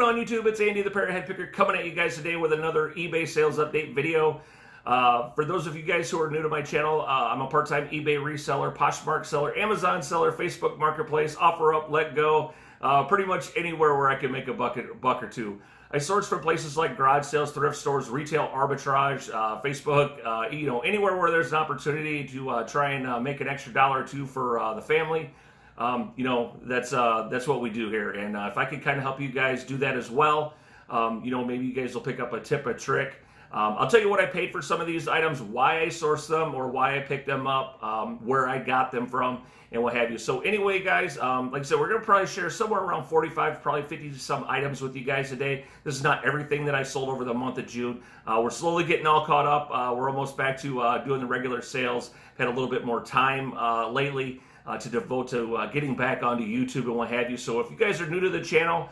going on YouTube? It's Andy the Parrot Head Picker coming at you guys today with another eBay sales update video. Uh, for those of you guys who are new to my channel, uh, I'm a part-time eBay reseller, Poshmark seller, Amazon seller, Facebook Marketplace, OfferUp, Letgo, uh, pretty much anywhere where I can make a bucket, buck or two. I source from places like garage sales, thrift stores, retail arbitrage, uh, Facebook, uh, you know, anywhere where there's an opportunity to uh, try and make an extra dollar or two for the family um, you know, that's uh, that's what we do here. And uh, if I could kind of help you guys do that as well, um, you know, maybe you guys will pick up a tip, a trick. Um, I'll tell you what I paid for some of these items, why I sourced them, or why I picked them up, um, where I got them from, and what have you. So anyway, guys, um, like I said, we're going to probably share somewhere around 45, probably 50 some items with you guys today. This is not everything that I sold over the month of June. Uh, we're slowly getting all caught up. Uh, we're almost back to uh, doing the regular sales. Had a little bit more time uh, lately uh, to devote to uh, getting back onto YouTube and what have you. So if you guys are new to the channel,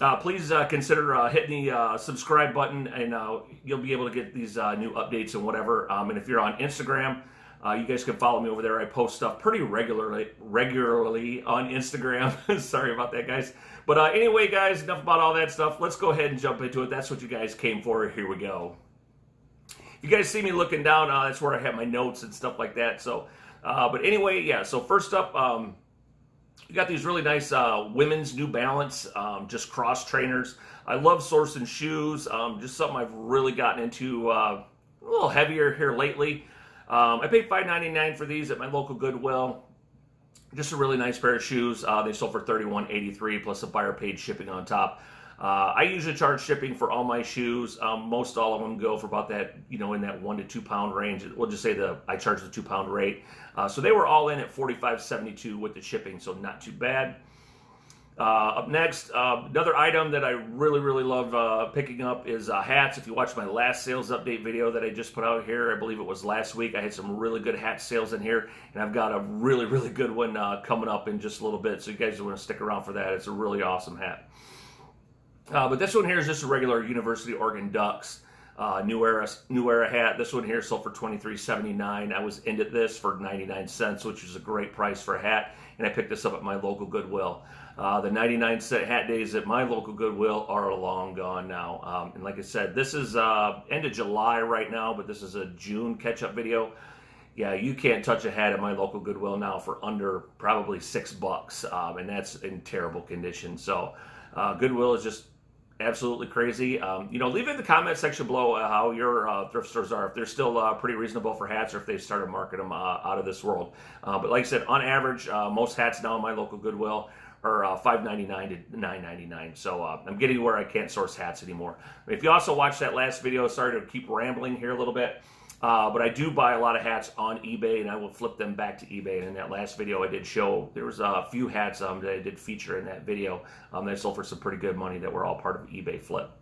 uh, please uh, consider uh, hitting the uh, subscribe button and you'll be able to get these new updates and whatever. Um, and if you're on Instagram, you guys can follow me over there. I post stuff pretty regularly regularly on Instagram. Sorry about that, guys. But anyway, guys, enough about all that stuff. Let's go ahead and jump into it. That's what you guys came for. Here we go. You guys see me looking down. that's where I have my notes and stuff like that. So uh, but anyway, yeah, so first up, um, you got these really nice uh, women's New Balance, um, just cross trainers. I love sourcing shoes, um, just something I've really gotten into uh, a little heavier here lately. Um, I paid $5.99 for these at my local Goodwill. Just a really nice pair of shoes. Uh, they sold for $31.83 plus a buyer paid shipping on top. Uh, I usually charge shipping for all my shoes. Um, most all of them go for about that, you know, in that one to two pound range. We'll just say the I charge the two pound rate. Uh, so they were all in at 45.72 with the shipping, so not too bad. Uh, up next, uh, another item that I really, really love uh, picking up is uh, hats. If you watch my last sales update video that I just put out here, I believe it was last week, I had some really good hat sales in here, and I've got a really, really good one coming up in just a little bit. So you guys going to stick around for that. It's a really awesome hat. Uh, but this one here is just a regular University Oregon Ducks uh, New Era New Era hat. This one here sold for twenty three seventy nine. I was into this for ninety nine cents, which is a great price for a hat, and I picked this up at my local Goodwill. Uh, the 99 cent hat days at my local Goodwill are long gone now. Um, and like I said, this is uh, end of July right now, but this is a June catch up video. Yeah, you can't touch a hat at my local Goodwill now for under probably six bucks, um, and that's in terrible condition. So uh, Goodwill is just absolutely crazy. Um, you know, leave in the comment section below uh, how your uh, thrift stores are, if they're still uh, pretty reasonable for hats or if they've started marketing them uh, out of this world. Uh, but like I said, on average, uh, most hats now in my local Goodwill are uh, $5.99 to $9.99. So I'm getting where I can't source hats anymore. If you also watched that last video, sorry to keep rambling here a little bit. Uh, but I do buy a lot of hats on eBay, and I will flip them back to eBay. And in that last video, I did show there was a few hats um, that I did feature in that video um, that sold for some pretty good money that were all part of eBay flip.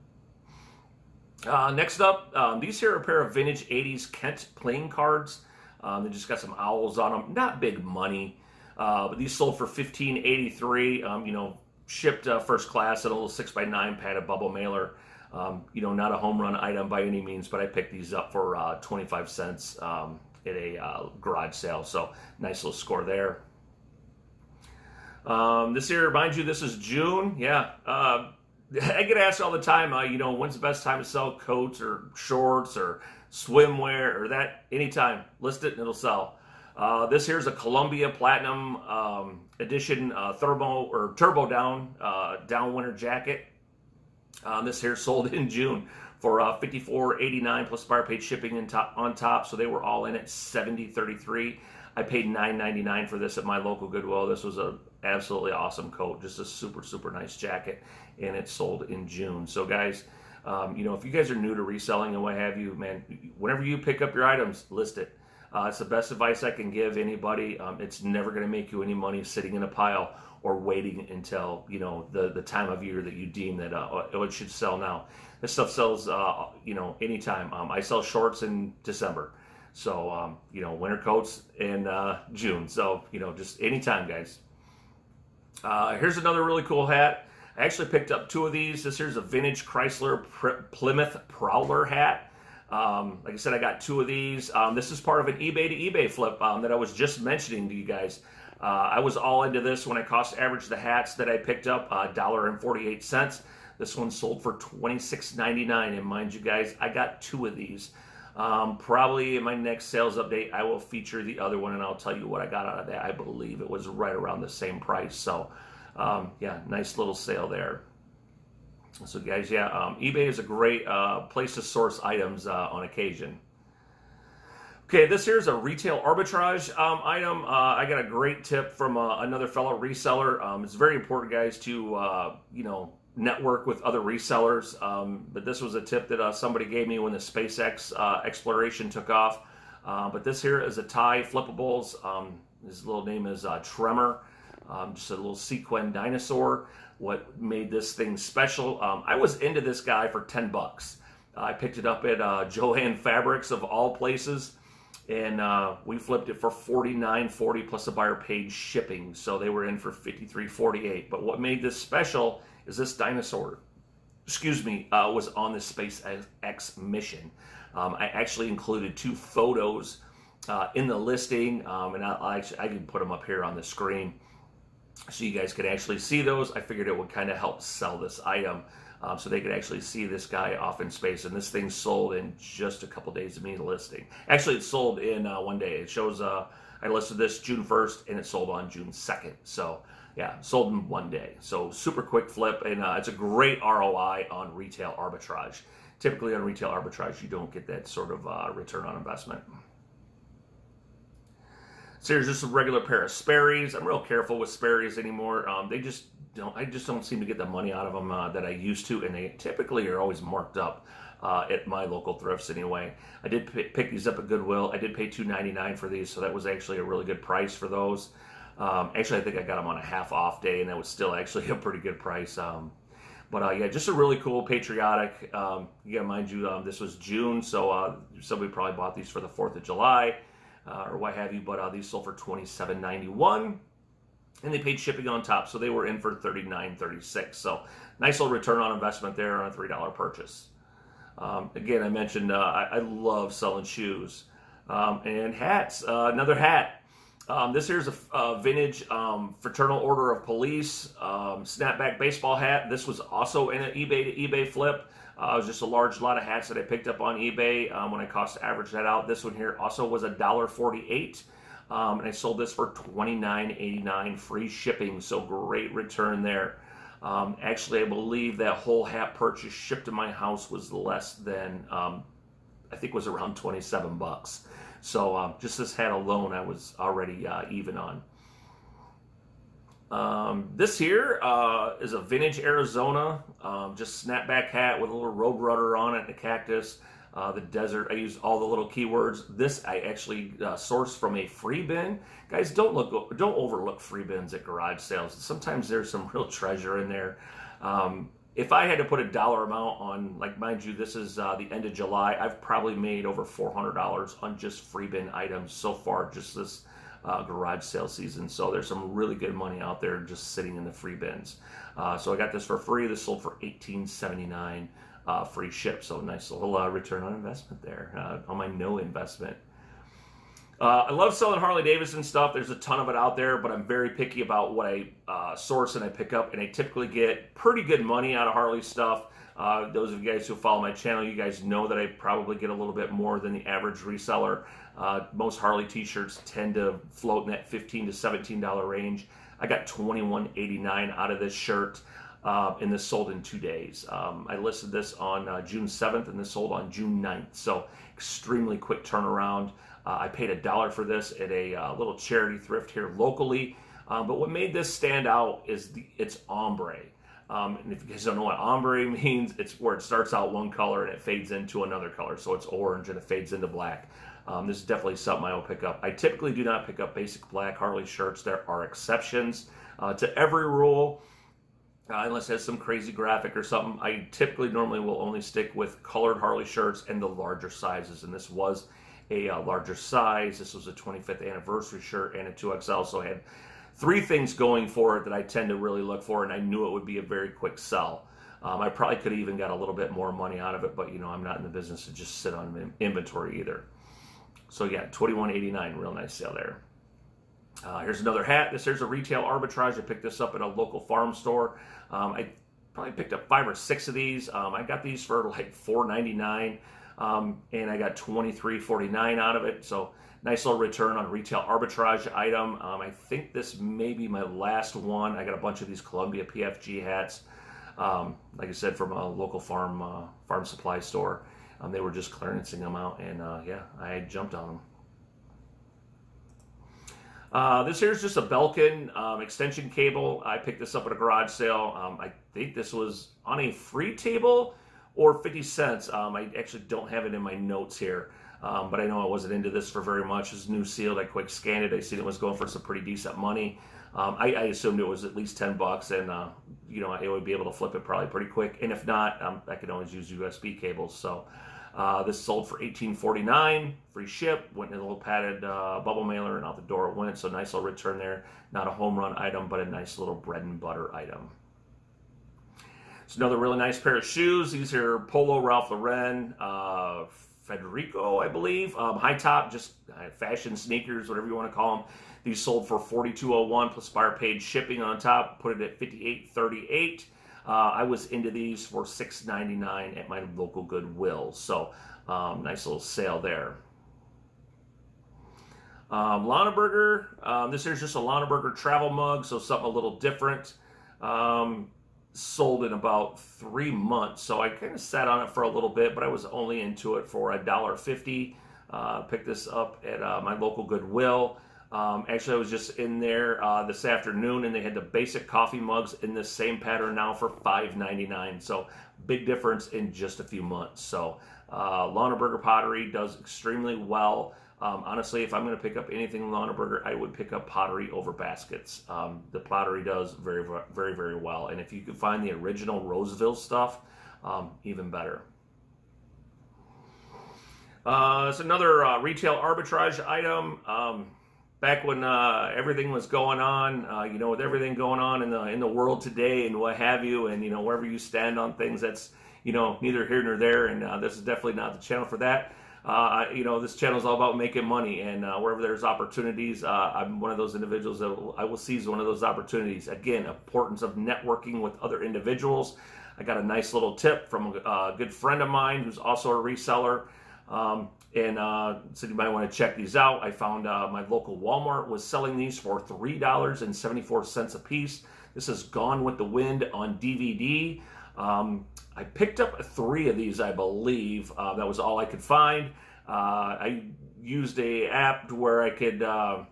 Uh, next up, um, these here are a pair of vintage 80s Kent playing cards. Um, they just got some owls on them. Not big money, uh, but these sold for 15.83. Um, you know, shipped uh, first class in a little 6x9 padded bubble mailer. Um, you know, not a home run item by any means, but I picked these up for uh, 25 cents um, at a uh, garage sale. So nice little score there. Um, this year, mind you, this is June. Yeah. Uh, I get asked all the time, uh, you know, when's the best time to sell coats or shorts or swimwear or that? Anytime. List it and it'll sell. Uh, this here's a Columbia Platinum um, Edition uh, Thermo or Turbo Down uh, Down Winter Jacket. Um, this here sold in June for uh, 54.89 plus buyer paid shipping top, on top. So they were all in at 70.33. I paid 9.99 for this at my local Goodwill. This was a absolutely awesome coat, just a super super nice jacket, and it sold in June. So guys, um, you know if you guys are new to reselling and what have you, man, whenever you pick up your items, list it. Uh, it's the best advice I can give anybody. Um, it's never going to make you any money sitting in a pile or waiting until you know the the time of year that you deem that uh, oh, it should sell now. This stuff sells uh, you know anytime. Um, I sell shorts in December, so um, you know winter coats in uh, June. So you know just anytime, guys. Uh, here's another really cool hat. I actually picked up two of these. This here's a vintage Chrysler Plymouth Prowler hat. Um, like I said, I got two of these. Um, this is part of an eBay to eBay flip um, that I was just mentioning to you guys. Uh, I was all into this when I cost averaged the hats that I picked up, uh, dollar and forty eight cents. This one sold for $26.99. And mind you guys, I got two of these. Um, probably in my next sales update, I will feature the other one and I'll tell you what I got out of that. I believe it was right around the same price. So, um, yeah, nice little sale there. So, guys, yeah, um, eBay is a great uh, place to source items uh, on occasion. Okay, this here is a retail arbitrage um, item. Uh, I got a great tip from uh, another fellow reseller. Um, it's very important, guys, to uh, you know network with other resellers. Um, but this was a tip that uh, somebody gave me when the SpaceX uh, exploration took off. Uh, but this here is a Ty Flippables. Um, his little name is Tremor. Um, just a little sequin dinosaur. What made this thing special? Um, I was into this guy for 10 bucks. I picked it up at Joann Fabrics of all places and uh, we flipped it for 49.40 plus a buyer paid shipping. So they were in for 53.48 but what made this special is this dinosaur excuse me uh, was on the spacex mission. Um, i actually included two photos uh, in the listing. Um, and I, I, actually, I can put them up here on the screen so you guys could actually see those. I figured it would kind of help sell this item um, so they could actually see this guy off in space. And this thing sold in just a couple days of me listing. Actually, it sold in uh, one day. It shows uh, I listed this June 1st and it sold on June 2nd. So yeah, sold in one day. So super quick flip, and uh, it's a great ROI on retail arbitrage. Typically on retail arbitrage, you don't get that sort of uh, return on investment. So here's just a regular pair of Sperry's. I'm real careful with Sperry's anymore. Um, they just don't I just don't seem to get the money out of them uh, that I used to, and they typically are always marked up uh, at my local thrifts anyway. I did p- pick these up at Goodwill. I did pay two ninety nine for these, so that was actually a really good price for those. Um, actually, I think I got them on a half off day, and that was still actually a pretty good price. Um, but uh, yeah, just a really cool patriotic. Um, gotta mind you, um, this was June, so uh, somebody probably bought these for the Fourth of July uh, or what have you. But uh, these sold for twenty seven ninety one and they paid shipping on top, so they were in for $39.36. So nice little return on investment there on a $3 purchase. Um, again, I mentioned uh, I, I, love selling shoes um, and hats. Uh, another hat. Um, this here's a, a vintage um, Fraternal Order of Police um, snapback baseball hat. This was also in an eBay to eBay flip. Uh, it was just a large lot of hats that I picked up on eBay um, when I cost average that out. This one here also was a dollar forty-eight. Um, and I sold this for $29.89 free shipping, so great return there. Um, actually, I believe that whole hat purchase shipped to my house was less than, um, I think was around 27 bucks. So um, just this hat alone, I was already uh, even on. Um, this here uh, is a vintage Arizona, um, just snapback hat with a little road rudder on it and a cactus uh, the desert. I use all the little keywords. This I actually uh, sourced from a free bin. Guys, don't look, don't overlook free bins at garage sales. Sometimes there's some real treasure in there. Um, if I had to put a dollar amount on, like mind you, this is uh, the end of July. I've probably made over $400 on just free bin items so far, just this uh, garage sale season. So there's some really good money out there just sitting in the free bins. Uh, so I got this for free. This sold for $18.79 uh, free ship. So nice little uh, return on investment there uh, on my no investment. Uh, I love selling Harley Davidson stuff. There's a ton of it out there, but I'm very picky about what I uh, source and I pick up, and I typically get pretty good money out of Harley stuff. Uh, those of you guys who follow my channel, you guys know that I probably get a little bit more than the average reseller. most Harley t-shirts tend to float in that 15 to $17 range. I got 21.89 out of this shirt uh, and this sold in two days. Um, I listed this on uh, June 7th, and this sold on June 9th. So extremely quick turnaround. Uh, I paid a dollar for this at a uh, little charity thrift here locally. Um, but what made this stand out is the, it's ombre. Um, and if you guys don't know what ombre means, it's where it starts out one color and it fades into another color. So it's orange and it fades into black. Um, this is definitely something I will pick up. I typically do not pick up basic black Harley shirts. There are exceptions uh, to every rule uh, unless it has some crazy graphic or something. I typically normally will only stick with colored Harley shirts and the larger sizes, and this was a uh, larger size. This was a 25th anniversary shirt and a 2XL, so I had three things going for it that I tend to really look for, and I knew it would be a very quick sell. Um, I probably could have even got a little bit more money out of it, but you know I'm not in the business to just sit on inventory either. So yeah, 21.89, real nice sale there. Uh, here's another hat. This here's a retail arbitrage. I picked this up at a local farm store. Um, I probably picked up five or six of these. Um, I got these for like $4.99, um, and I got $23.49 out of it. So nice little return on retail arbitrage item. Um, I think this may be my last one. I got a bunch of these Columbia PFG hats. Um, like I said, from a local farm uh, farm supply store. Um, they were just clearancing them out, and uh, yeah, I jumped on them. Uh, this here is just a Belkin um, extension cable. I picked this up at a garage sale. Um, I think this was on a free table or 50 cents. Um, I actually don't have it in my notes here, um, but I know I wasn't into this for very much. It's new sealed. I quick scanned it. I seen it was going for some pretty decent money. Um, I, I, assumed it was at least 10 bucks, and uh, you know I would be able to flip it probably pretty quick. And if not, um, I could always use USB cables. So. Uh, this sold for $18.49, free ship, went in a little padded uh, bubble mailer, and out the door it went. So nice little return there. Not a home run item, but a nice little bread and butter item. It's another really nice pair of shoes. These are Polo Ralph Lauren uh, Federico, I believe. Um, high top, just uh, fashion sneakers, whatever you want to call them. These sold for 42.01 plus buyer paid shipping on top. Put it at 58.38. Uh, I was into these for $6.99 at my local Goodwill. So um, nice little sale there. Um, Longaberger, um, this is just a Longaberger travel mug, so something a little different. Um, sold in about three months, so I kind of sat on it for a little bit, but I was only into it for a dollar fifty. Uh, picked this up at uh, my local Goodwill. Um, actually, I was just in there uh, this afternoon, and they had the basic coffee mugs in the same pattern now for $5.99. So big difference in just a few months. So uh, Pottery does extremely well. Um, honestly, if I'm going to pick up anything Longaberger, I would pick up pottery over baskets. Um, the pottery does very, very, very well. And if you can find the original Roseville stuff, um, even better. Uh, it's another uh, retail arbitrage item. Back when uh, everything was going on, uh, you know, with everything going on in the in the world today and what have you, and you know, wherever you stand on things, that's you know neither here nor there. And uh, this is definitely not the channel for that. Uh, you know, this channel is all about making money, and uh, wherever there's opportunities, uh, I'm one of those individuals that will, I will seize one of those opportunities. Again, importance of networking with other individuals. I got a nice little tip from a good friend of mine who's also a reseller. Um, and uh, so you might want to check these out. I found uh, my local Walmart was selling these for $3.74 a piece. This is Gone with the Wind on DVD. Um, I picked up three of these, I believe. Uh, that was all I could find. Uh, I used a app where I could uh,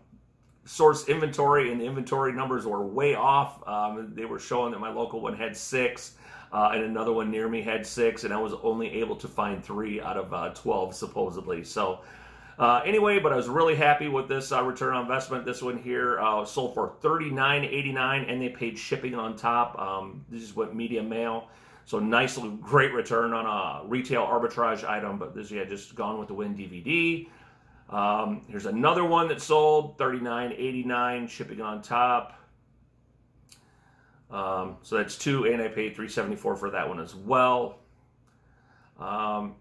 source inventory, and the inventory numbers were way off. Um, they were showing that my local one had six uh, and another one near me had six, and I was only able to find three out of uh, 12 supposedly. So uh, anyway, but I was really happy with this uh, return on investment. This one here uh, sold for $39.89, and they paid shipping on top. Um, this is what media mail. So nice, great return on a retail arbitrage item, but this yeah just gone with the wind DVD. Um, here's another one that sold $39.89, shipping on top. Um, so that's two, and I paid 374 for that one as well. Um,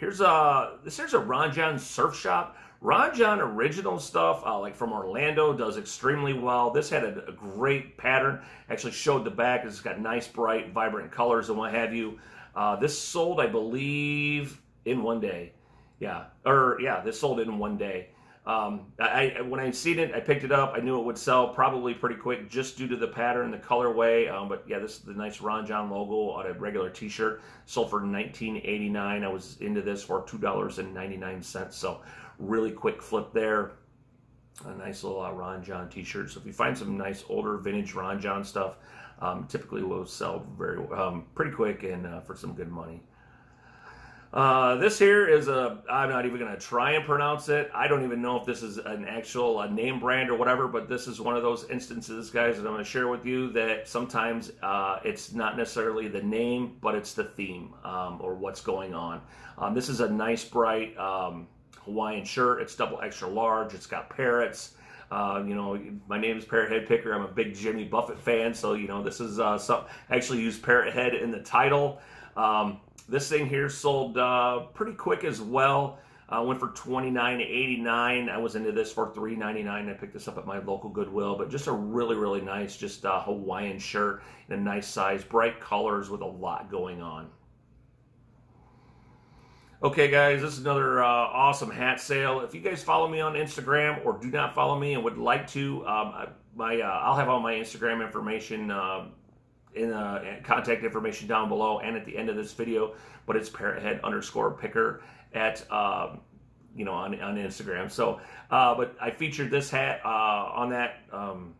here's a this here's a Ron Jon surf shop. Ron Jon original stuff, uh, like from Orlando, does extremely well. This had a, a, great pattern. Actually showed the back. It's got nice, bright, vibrant colors and what have you. Uh, this sold, I believe, in one day. Yeah, or yeah, this sold in one day. Um, I, when I seen it, I picked it up. I knew it would sell probably pretty quick just due to the pattern, the colorway. Um, but yeah, this is the nice Ron Jon logo on a regular T-shirt. Sold for 19.89. I was into this for two dollars and 99 cents. So really quick flip there. A nice little uh, Ron Jon T-shirt. So if you find some nice older vintage Ron Jon stuff, um, typically will sell very um, pretty quick and uh, for some good money. Uh, this here is a, I'm not even going to try and pronounce it. I don't even know if this is an actual uh, name brand or whatever, but this is one of those instances, guys, that I'm going to share with you that sometimes uh, it's not necessarily the name, but it's the theme um, or what's going on. Um, this is a nice, bright um, Hawaiian shirt. It's double extra large. It's got parrots. Uh, you know, my name is Parrot Head Picker. I'm a big Jimmy Buffett fan, so you know this is uh, some. Actually use Parrot Head in the title. Um, this thing here sold uh, pretty quick as well. Uh, went for $29.89. I was into this for $3.99. I picked this up at my local Goodwill, but just a really, really nice, just uh, Hawaiian shirt in a nice size, bright colors with a lot going on. Okay, guys, this is another uh, awesome hat sale. If you guys follow me on Instagram or do not follow me and would like to, um, my uh, I'll have all my Instagram information uh, in uh, contact information down below and at the end of this video. But it's parrothead underscore picker at um, you know on on Instagram. So, uh, but I featured this hat uh, on that. Um,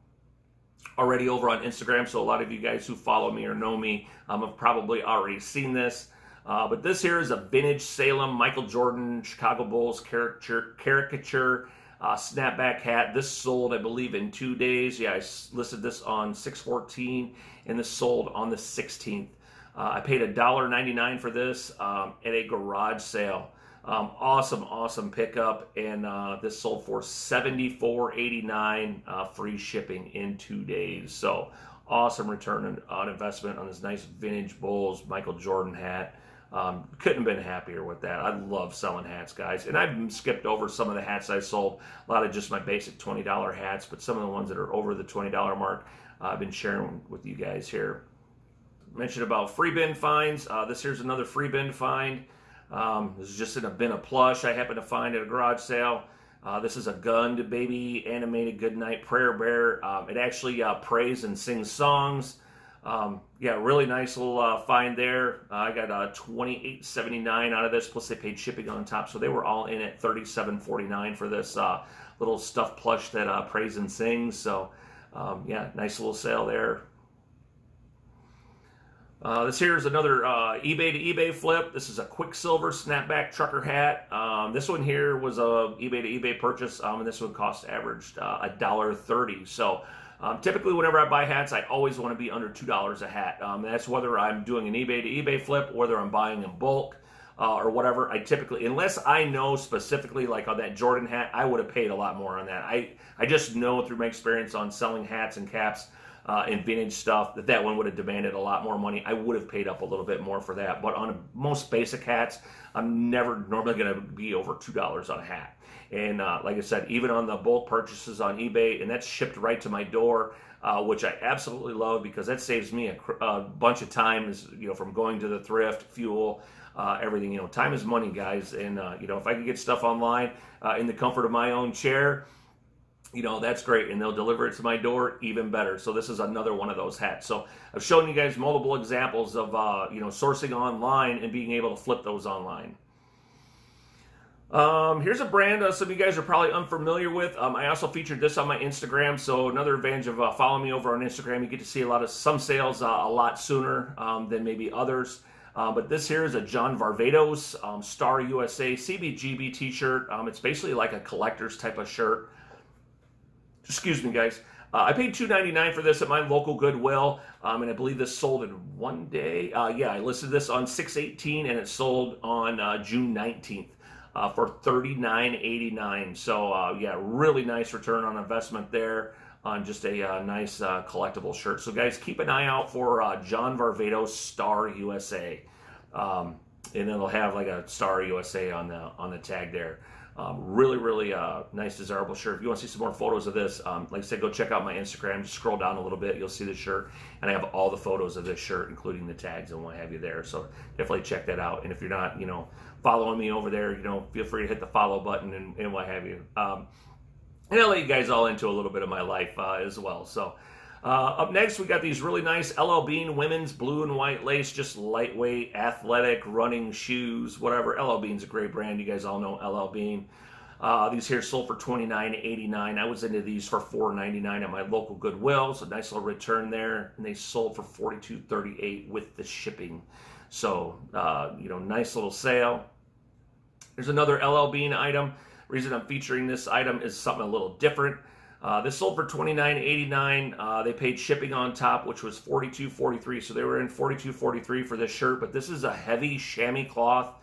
already over on Instagram, so a lot of you guys who follow me or know me um, have probably already seen this. Uh, but this here is a vintage Salem Michael Jordan Chicago Bulls caricature, caricature uh, snapback hat. This sold, I believe, in two days. Yeah, I listed this on 614, and this sold on the 16th. Uh, I paid $1.99 for this um, at a garage sale. Um, awesome, awesome pickup, and uh, this sold for $74.89 uh, free shipping in two days. So awesome return on investment on this nice vintage Bulls Michael Jordan hat. Um, couldn't have been happier with that. I love selling hats, guys. And I've skipped over some of the hats I sold. A lot of just my basic $20 hats, but some of the ones that are over the $20 mark, uh, I've been sharing with you guys here. Mentioned about free bin finds. Uh, this here's another free bin find. Um, this is just in a bin of plush I happened to find at a garage sale. Uh, this is a Gund Baby animated Goodnight Prayer Bear. Um, it actually uh, prays and sings songs. Um, yeah, really nice little uh, find there. Uh, I got uh, 28.79 out of this, plus they paid shipping on top, so they were all in at 37.49 for this uh, little stuffed plush that uh, prays and sings. So, um, yeah, nice little sale there. Uh, this here is another uh, eBay to eBay flip. This is a Quiksilver snapback trucker hat. Um, this one here was a eBay to eBay purchase, um, and this one cost averaged uh, a dollar thirty. So um, typically, whenever I buy hats, I always want to be under $2 a hat. Um, that's whether I'm doing an eBay to eBay flip, whether I'm buying in bulk, uh, or whatever. I typically, unless I know specifically, like on that Jordan hat, I would have paid a lot more on that. I, I just know through my experience on selling hats and caps uh, and vintage stuff that that one would have demanded a lot more money. I would have paid up a little bit more for that. But on most basic hats, I'm never normally going to be over $2 on a hat. And uh, like I said, even on the bulk purchases on eBay, and that's shipped right to my door, uh, which I absolutely love because that saves me a, a, bunch of time, you know, from going to the thrift, fuel, uh, everything. You know, time is money, guys. And uh, you know, if I can get stuff online uh, in the comfort of my own chair, you know, that's great. And they'll deliver it to my door, even better. So this is another one of those hats. So I've shown you guys multiple examples of, uh, you know, sourcing online and being able to flip those online. Um, here's a brand uh, some of you guys are probably unfamiliar with. Um, I also featured this on my Instagram, so another advantage of uh, following me over on Instagram, you get to see a lot of some sales uh, a lot sooner um, than maybe others. Uh, but this here is a John Varvatos um, Star USA CBGB T-shirt. Um, it's basically like a collector's type of shirt. Excuse me, guys. Uh, I paid $2.99 for this at my local Goodwill, um, and I believe this sold in one day. Uh, yeah, I listed this on 618, and it sold on June 19th uh, for $39.89. So uh, yeah, really nice return on investment there on just a uh, nice uh, collectible shirt. So guys, keep an eye out for uh, John Varvatos Star USA, um, and then it'll have like a Star USA on the on the tag there. Um, really, really uh, nice, desirable shirt. If you want to see some more photos of this, um, like I said, go check out my Instagram. Just scroll down a little bit, you'll see the shirt, and I have all the photos of this shirt, including the tags and what have you there. So definitely check that out. And if you're not, you know, following me over there, you know, feel free to hit the follow button and, and what have you. Um, and I'll let you guys all into a little bit of my life uh, as well. So. Uh, up next, we got these really nice LL Bean women's blue and white lace, just lightweight, athletic running shoes, whatever. LL Bean's a great brand. You guys all know LL Bean. Uh, these here sold for $29.89. I was into these for $4.99 at my local Goodwill, so nice little return there. And they sold for $42.38 with the shipping. So, uh, you know, nice little sale. There's another LL Bean item. Reason I'm featuring this item is something a little different. Uh, this sold for $29.89. Uh, they paid shipping on top, which was $42.43. So they were in $42.43 for this shirt. But this is a heavy chamois cloth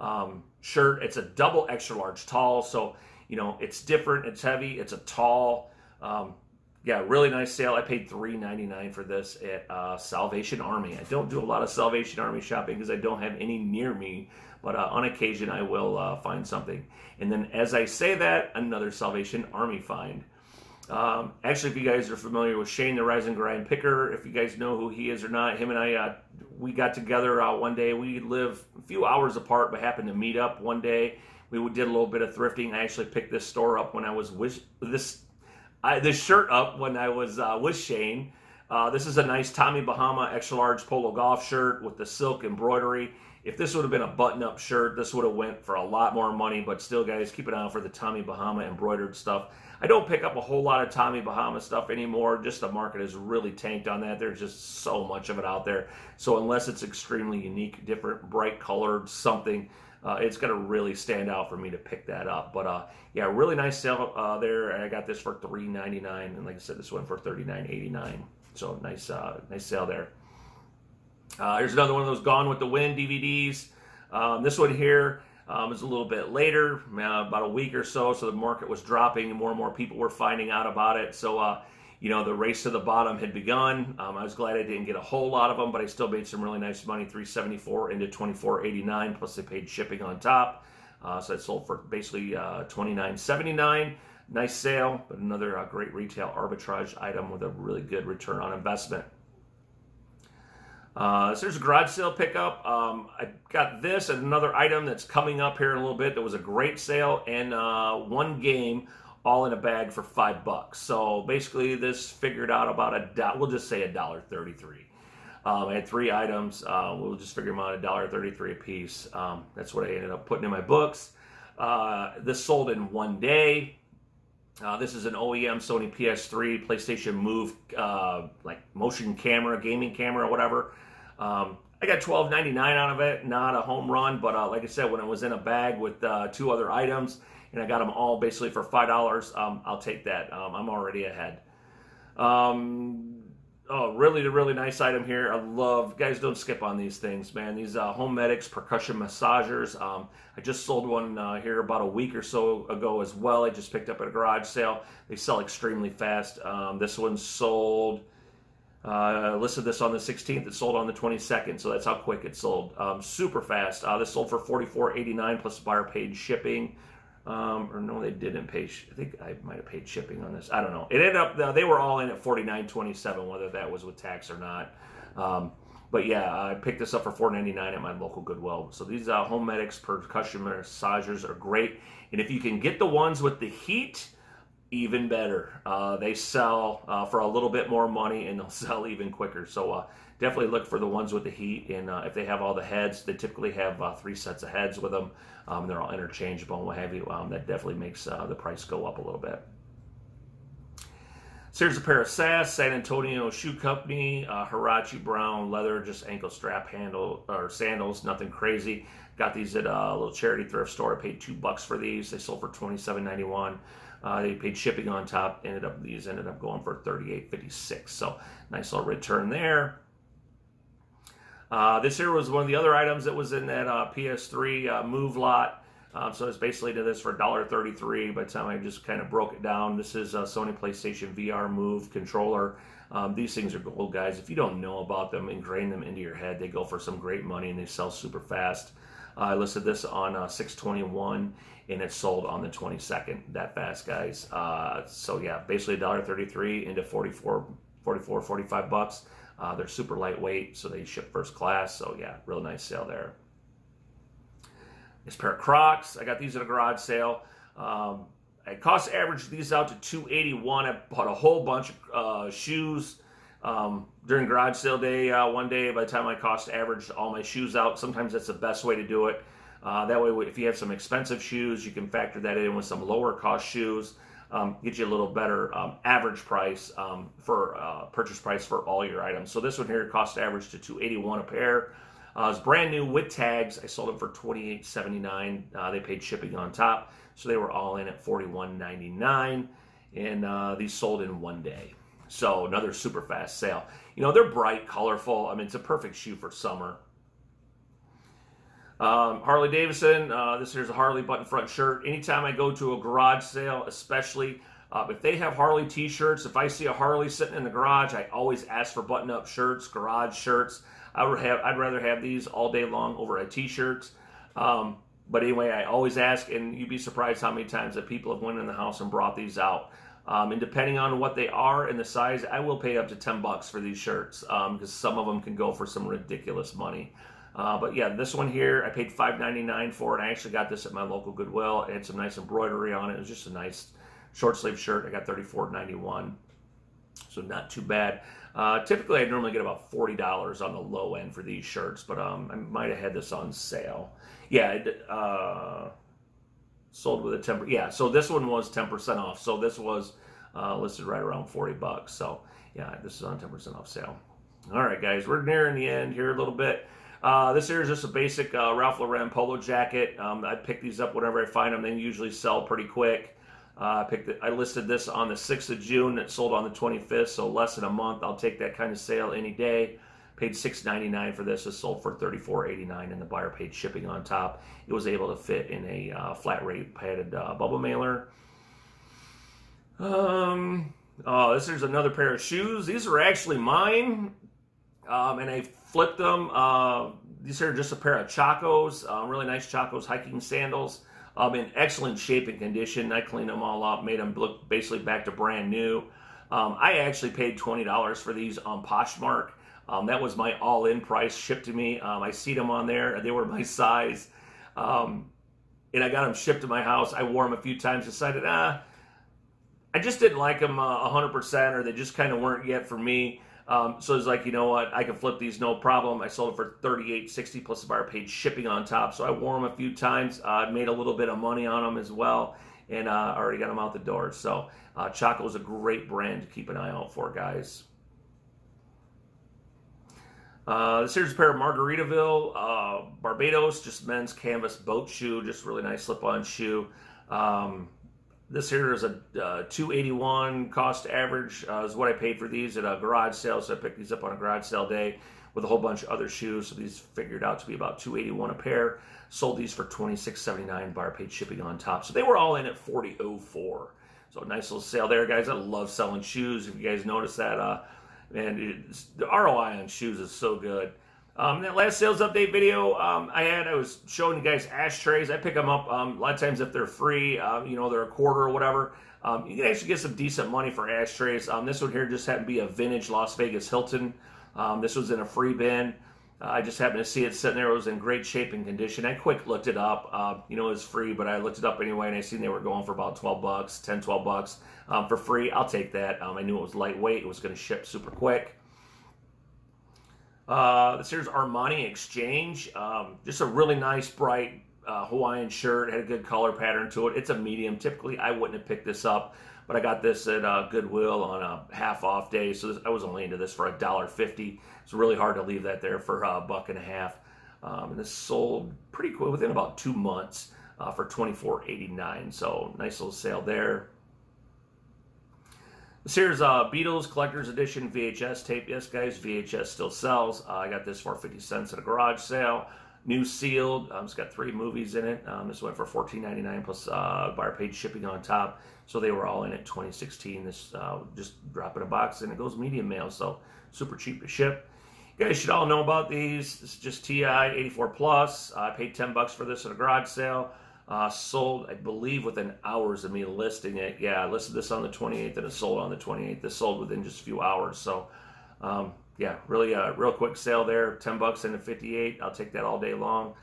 um, shirt. It's a double extra large tall. So, you know, it's different. It's heavy. It's a tall. Um, yeah, really nice sale. I paid $3.99 for this at uh, Salvation Army. I don't do a lot of Salvation Army shopping because I don't have any near me. but uh, on occasion I will uh, find something. And then as I say that, another Salvation Army find. Um, actually, if you guys are familiar with Shane, the Rise and Grind Picker, if you guys know who he is or not, him and I, uh, we got together uh, one day. We live a few hours apart, but happened to meet up one day. We did a little bit of thrifting. I actually picked this store up when I was with this I, this shirt up when I was uh, with Shane. Uh, this is a nice Tommy Bahama extra large polo golf shirt with the silk embroidery. If this would have been a button-up shirt, this would have went for a lot more money. But still, guys, keep an eye out for the Tommy Bahama embroidered stuff. I don't pick up a whole lot of Tommy Bahama stuff anymore. Just the market is really tanked on that. There's just so much of it out there. So unless it's extremely unique, different, bright colored something, uh, it's going to really stand out for me to pick that up. But uh, yeah, really nice sale uh, there. I got this for $3.99, and like I said, this one for $39.89. So nice, uh, nice sale there. Uh, here's another one of those Gone with the Wind DVDs. Um, this one here um, was a little bit later, uh, about a week or so. So the market was dropping, and more and more people were finding out about it. So you know, the race to the bottom had begun. Um, I was glad I didn't get a whole lot of them, but I still made some really nice money, 374 into 24.89, plus they paid shipping on top. Uh, so it sold for basically uh, 29.79. Nice sale, but another uh, great retail arbitrage item with a really good return on investment. Uh, so there's a garage sale pickup. Um, I got this and another item that's coming up here in a little bit. That was a great sale and uh, one game all in a bag for five bucks. So basically, this figured out about a dollar. We'll just say a dollar thirty-three. Um, I had three items. Uh, we'll just figure them out a dollar thirty-three a piece. Um, that's what I ended up putting in my books. Uh, this sold in one day. Uh, this is an OEM Sony PS3, PlayStation Move, uh, like motion camera, gaming camera, whatever. Um, I got twelve ninety nine out of it. Not a home run, but uh, like I said, when it was in a bag with uh, two other items and I got them all basically for five dollars. Um, I'll take that. Um, I'm already ahead. Oh, really, really nice item here. I love guys. Don't skip on these things, man. These uh, medics percussion massagers. Um, I just sold one uh, here about a week or so ago as well. I just picked up at a garage sale. They sell extremely fast. Um, this one sold. Uh, listed this on the 16th. It sold on the 22nd, so that's how quick it sold. Um, super fast. Uh, this sold for 44.89 plus the buyer paid shipping. Um, or no, they didn't pay. I think I might have paid shipping on this. I don't know. It ended up they were all in at forty nine twenty seven, whether that was with tax or not. Um, but yeah, I picked this up for four ninety nine at my local Goodwill. So these uh, medics percussion massagers are great, and if you can get the ones with the heat, even better. Uh, they sell uh, for a little bit more money, and they'll sell even quicker. So uh, definitely look for the ones with the heat. And uh, if they have all the heads, they typically have uh, three sets of heads with them. Um, they're all interchangeable and what have you. Um, that definitely makes uh, the price go up a little bit. So here's a pair of SAS, San Antonio Shoe Company, Huarache brown leather, just ankle strap handle or sandals, nothing crazy. Got these at a little charity thrift store. I paid two bucks for these. They sold for twenty seven ninety one. Uh, they paid shipping on top. Ended up these ended up going for thirty eight fifty six. So nice little return there. Uh, this here was one of the other items that was in that uh, PS3 uh, move lot. Um, so it's basically to this for $1.33 by the time I just kind of broke it down. This is a Sony PlayStation VR Move controller. Um, these things are gold, guys. If you don't know about them, ingrain them into your head. They go for some great money and they sell super fast. I listed this on uh, 621 and it sold on the 22nd. That fast, guys. Uh, so yeah, basically $1.33 into 44, 44, 45 bucks. Uh, they're super lightweight, so they ship first class. So yeah, real nice sale there. This pair of Crocs, I got these at a garage sale. Um, I cost averaged these out to 281. I bought a whole bunch of uh, shoes um, during garage sale day uh, one day. By the time I cost averaged all my shoes out, sometimes that's the best way to do it. Uh, that way, if you have some expensive shoes, you can factor that in with some lower cost shoes um, get you a little better um, average price um, for uh, purchase price for all your items. So this one here cost average to 281 a pair. Uh, it's brand new with tags. I sold them for 28.79. Uh, they paid shipping on top, so they were all in at 41.99, and uh, these sold in one day. So another super fast sale. You know they're bright, colorful. I mean it's a perfect shoe for summer. Um, Harley Davidson, uh, this here's a Harley button front shirt. Anytime I go to a garage sale, especially uh, if they have Harley t-shirts, if I see a Harley sitting in the garage, I always ask for button-up shirts, garage shirts. I would have, I'd rather have these all day long over a t-shirt. Um, but anyway, I always ask, and you'd be surprised how many times that people have went in the house and brought these out. Um, and depending on what they are and the size, I will pay up to 10 bucks for these shirts because um, some of them can go for some ridiculous money. Uh, but yeah, this one here, I paid $5.99 for it. I actually got this at my local Goodwill. It had some nice embroidery on it. It was just a nice short sleeve shirt. I got $34.91, so not too bad. Uh, typically, I normally get about $40 on the low end for these shirts, but um, I might have had this on sale. Yeah, it, uh, sold with a 10 yeah so this one was 10% off so this was uh, listed right around 40 bucks so yeah this is on 10% off sale. All right guys we're nearing the end here a little bit. Uh, this here is just a basic uh, Ralph Lauren polo jacket. Um, I pick these up whenever I find them they usually sell pretty quick. Uh, I picked it, I listed this on the 6th of June. It sold on the 25th so less than a month. I'll take that kind of sale any day Paid $6.99 for this. It sold for $34.89, and the buyer paid shipping on top. It was able to fit in a uh, flat rate padded uh, bubble mailer. Um, oh, this is another pair of shoes. These are actually mine, um, and I flipped them. Uh, these are just a pair of Chacos, uh, really nice Chacos hiking sandals. Um, in excellent shape and condition. I cleaned them all up, made them look basically back to brand new. Um, I actually paid $20 for these on Poshmark. Um, that was my all-in price shipped to me. Um, I see them on there. They were my size. Um, and I got them shipped to my house. I wore them a few times, decided, ah, I just didn't like them uh, 100% or they just kind of weren't yet for me. Um, so it's like, you know what, I can flip these no problem. I sold for 38.60 plus the buyer paid shipping on top. So I wore them a few times. I uh, made a little bit of money on them as well and uh, already got them out the door. So uh, is a great brand to keep an eye out for, guys. Uh, this here's a pair of Margaritaville, uh, Barbados, just men's canvas boat shoe, just really nice slip-on shoe. Um, this here is a uh, 281 cost average uh, is what I paid for these at a garage sale. So I picked these up on a garage sale day with a whole bunch of other shoes. So these figured out to be about 281 a pair. Sold these for 26.79 bar paid shipping on top. So they were all in at 40.04. So nice little sale there, guys. I love selling shoes. If you guys notice that, uh, Man, the ROI on shoes is so good. Um, that last sales update video um, I had, I was showing you guys ashtrays. I pick them up um, a lot of times if they're free, um, you know, they're a quarter or whatever. Um, you can actually get some decent money for ashtrays. Um, this one here just happened to be a vintage Las Vegas Hilton. this was in a free bin. Uh, I just happened to see it sitting there. It was in great shape and condition. I quick looked it up. Uh, you know, it was free, but I looked it up anyway, and I seen they were going for about 12 bucks, 10, 12 bucks um, for free. I'll take that. Um, I knew it was lightweight. It was going to ship super quick. Uh, this here's Armani Exchange. Um, just a really nice, bright uh, Hawaiian shirt. Had a good color pattern to it. It's a medium. Typically, I wouldn't have picked this up, but I got this at uh, Goodwill on a half off day, so this, I was only into this for a dollar fifty. It's really hard to leave that there for a buck and a half. Um, and this sold pretty quick within about two months uh, for twenty four eighty nine. So nice little sale there. This here's uh, Beatles Collector's Edition VHS tape. Yes, guys, VHS still sells. Uh, I got this for 50 cents at a garage sale. New sealed. Um, it's got three movies in it. Um, this went for $14.99 plus uh, buyer paid shipping on top. So they were all in it 2016. This uh, just drop in a box and it goes media mail. So super cheap to ship. You guys should all know about these. This is just TI 84 Plus. I paid 10 bucks for this at a garage sale. Uh, sold, I believe, within hours of me listing it. Yeah, I listed this on the 28th and it sold on the 28th. This sold within just a few hours. So, um, yeah, really a real quick sale there. 10 bucks into 58. I'll take that all day long.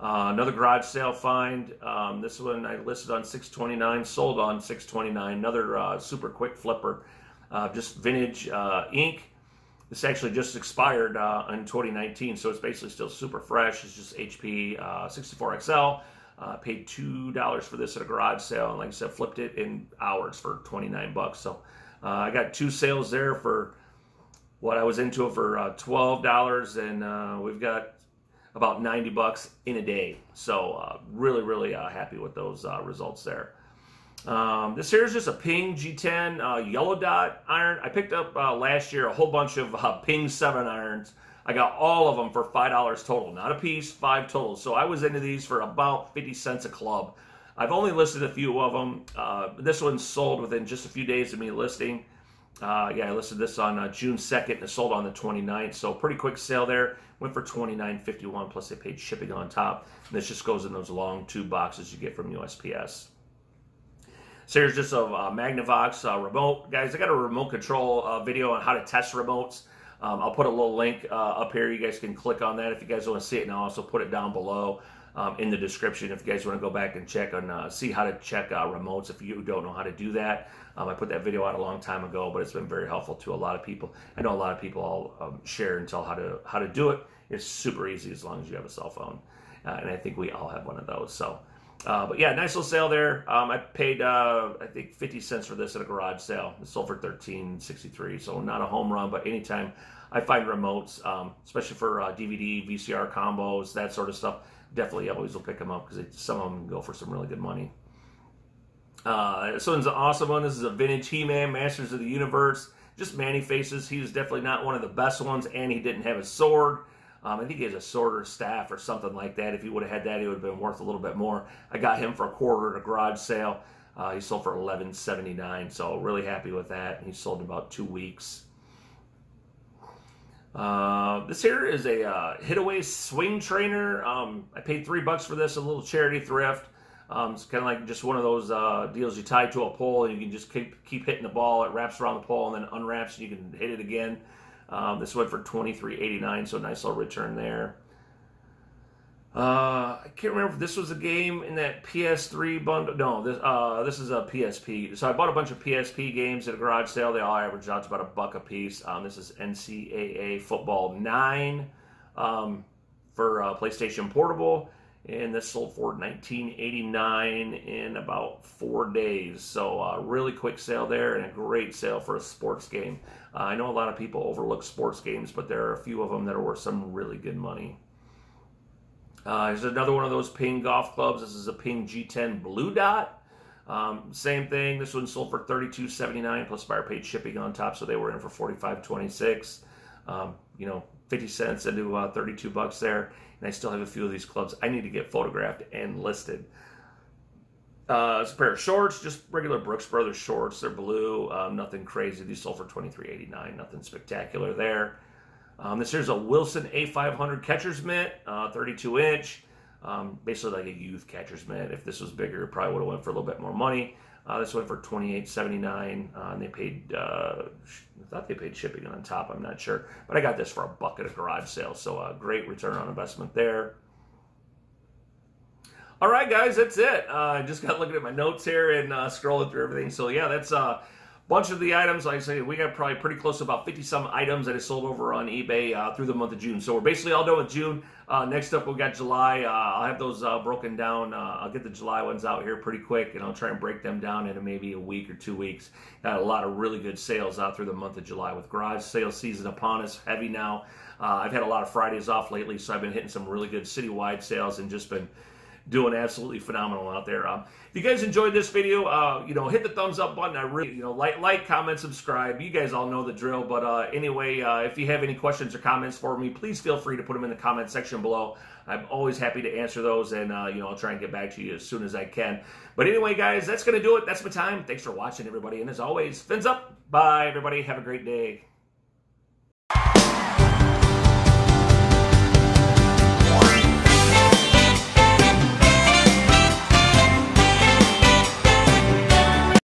Uh, another garage sale find. Um, this one I listed on 629, sold on 629. Another uh, super quick flipper. Uh, just vintage uh, ink. This actually just expired uh, in 2019, so it's basically still super fresh. It's just HP 64XL. Uh, paid two dollars for this at a garage sale, and like I said, flipped it in hours for 29 bucks. So uh, I got two sales there for what I was into it for uh, 12 dollars, and uh, we've got about 90 bucks in a day. So uh, really, really uh, happy with those results there. Um, this here is just a Ping G10 yellow dot iron. I picked up last year a whole bunch of Ping 7 irons. I got all of them for $5 total, not a piece, five total. So I was into these for about 50 cents a club. I've only listed a few of them. Uh, this one sold within just a few days of me listing. Uh, yeah, I listed this on uh, June 2nd and it sold on the 29th. So pretty quick sale there. Went for 29.51 plus they paid shipping on top. And this just goes in those long tube boxes you get from USPS. So here's just a uh, Magnavox uh, remote. Guys, I got a remote control uh, video on how to test remotes. Um, I'll put a little link uh, up here. You guys can click on that if you guys want to see it. And I'll also put it down below um, in the description if you guys want to go back and check on uh, see how to check uh, remotes if you don't know how to do that. Um, I put that video out a long time ago, but it's been very helpful to a lot of people. I know a lot of people all um, share and tell how to how to do it. It's super easy as long as you have a cell phone, uh, and I think we all have one of those. So. Uh, but yeah, nice little sale there. Um, I paid uh, I think 50 cents for this at a garage sale. It sold for 13.63, so not a home run. But anytime I find remotes, um, especially for uh, DVD, VCR combos, that sort of stuff, definitely always will pick them up because some of them go for some really good money. Uh, this one's an awesome one. This is a vintage He-Man, Masters of the Universe. Just Man-E-Faces. He's definitely not one of the best ones, and he didn't have a sword. Um, I think he has a sword or staff or something like that. If he would have had that, he would have been worth a little bit more. I got him for a quarter at a garage sale. Uh, he sold for eleven seventy nine, so really happy with that. He sold in about two weeks. Uh, this here is a uh, Hitaway swing trainer. Um, I paid three bucks for this, a little charity thrift. Um, it's kind of like just one of those uh, deals you tie to a pole and you can just keep keep hitting the ball. It wraps around the pole and then unwraps and you can hit it again. Um, this went for twenty three eighty nine, so nice little return there. Uh, I can't remember if this was a game in that PS3 bundle. No, this uh, this is a PSP. So I bought a bunch of PSP games at a garage sale. They all averaged out to about a buck a piece. Um, this is NCAA Football 9 um, for uh, PlayStation Portable. And this sold for 1989 in about four days. So uh, really quick sale there and a great sale for a sports game. Uh, I know a lot of people overlook sports games, but there are a few of them that are worth some really good money. Uh, there's another one of those Ping golf clubs. This is a Ping G10 Blue Dot. Um, same thing. This one sold for $32.79 plus buyer paid shipping on top, so they were in for $45.26. Um, you know, 50 cents into uh, 32 bucks there. And I still have a few of these clubs I need to get photographed and listed. Uh, it's a pair of shorts, just regular Brooks Brothers shorts. They're blue, um, nothing crazy. These sold for $23.89, nothing spectacular there. Um, this here's a Wilson A500 catcher's mitt, uh, 32 inch. Um, basically like a youth catcher's mitt. If this was bigger, it probably would have went for a little bit more money. Uh, this went for 28.79, uh, and they paid. Uh, I thought they paid shipping on top. I'm not sure, but I got this for a bucket of garage sales. So a great return on investment there. All right, guys, that's it. Uh, I just got looking at my notes here and uh, scrolling through everything. So yeah, that's uh, bunch of the items, like I say, we got probably pretty close to about 50 some items that is sold over on eBay uh, through the month of June. So we're basically all done with June. Uh, next up, we got July. Uh, I'll have those uh, broken down. Uh, I'll get the July ones out here pretty quick, and I'll try and break them down into maybe a week or two weeks. Got a lot of really good sales out through the month of July with garage sales season upon us, heavy now. Uh, I've had a lot of Fridays off lately, so I've been hitting some really good citywide sales and just been doing absolutely phenomenal out there. Um, if you guys enjoyed this video, uh, you know, hit the thumbs up button. I really, you know, like, like, comment, subscribe. You guys all know the drill. But uh, anyway, uh, if you have any questions or comments for me, please feel free to put them in the comment section below. I'm always happy to answer those, and uh, you know, I'll try and get back to you as soon as I can. But anyway, guys, that's gonna do it. That's my time. Thanks for watching, everybody, and as always, fins up. Bye, everybody. Have a great day.